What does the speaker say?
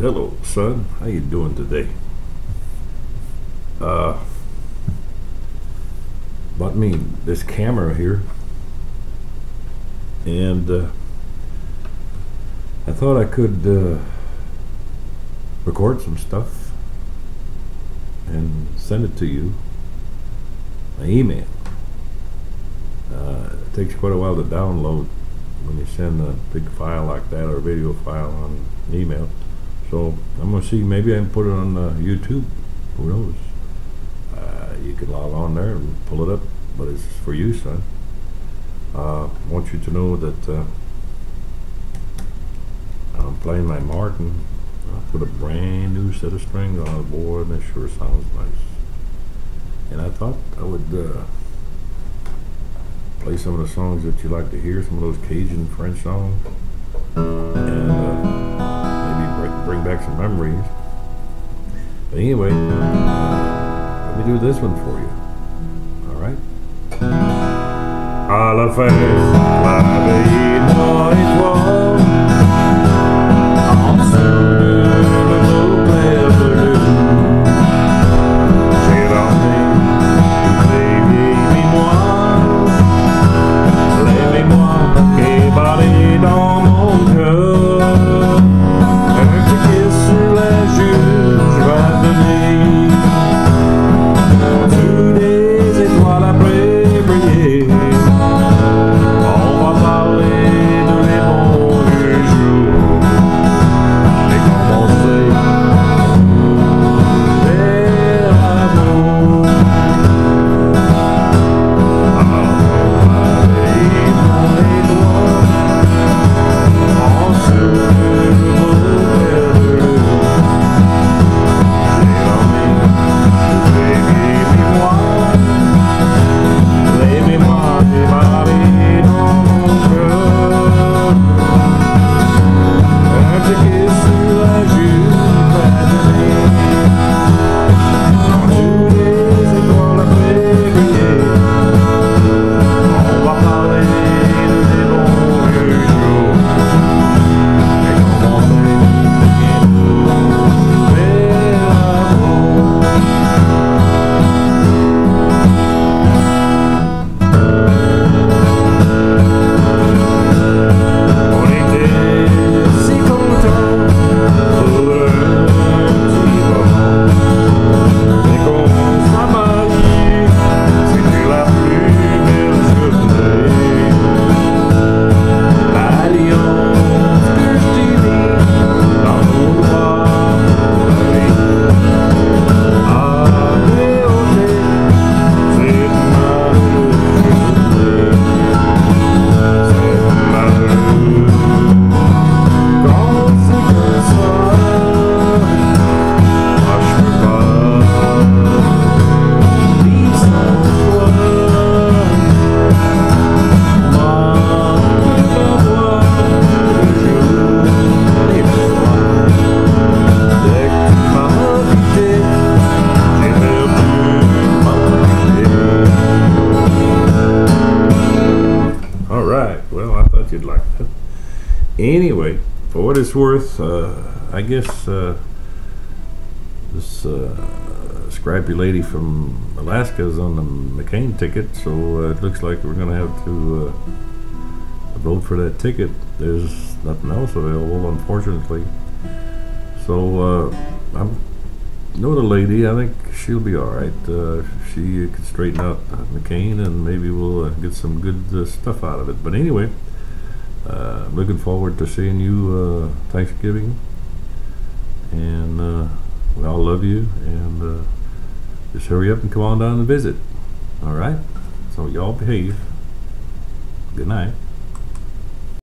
Hello, son. How you doing today? Uh, bought me this camera here, and uh, I thought I could uh, record some stuff and send it to you by email. Uh, it takes quite a while to download when you send a big file like that or a video file on email. So I'm gonna see. Maybe I can put it on uh, YouTube. Who knows? Uh, you can log on there and pull it up, but it's for you, son. Uh, I want you to know that uh, I'm playing my Martin. I put a brand new set of strings on it, boy, and it sure sounds nice. And I thought I would uh, play some of the songs that you like to hear, some of those Cajun French songs, back some memories. But anyway, let me do this one for you. All right. À la fin, la I thought you'd like that. Anyway, for what it's worth, uh, I guess uh, this uh, scrappy lady from Alaska is on the McCain ticket, so it looks like we're going to have to vote for that ticket. There's nothing else available, unfortunately. So uh, I'm know the lady. I think she'll be all right. Uh, she can straighten out McCain, and maybe we'll uh, get some good stuff out of it. But anyway, uh, looking forward to seeing you uh, Thanksgiving, and uh, we all love you. And uh, just hurry up and come on down and visit. All right. So y'all behave. Good night.